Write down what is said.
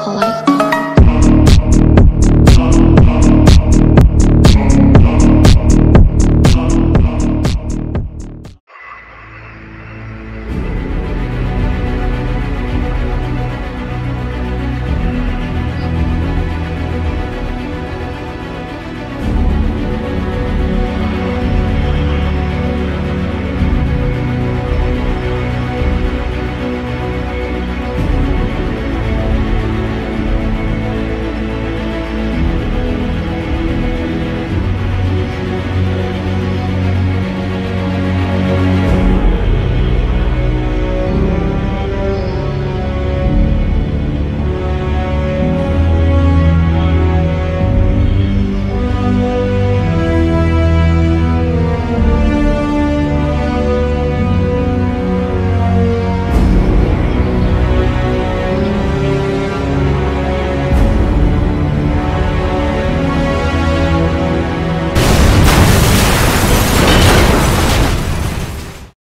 alcohol.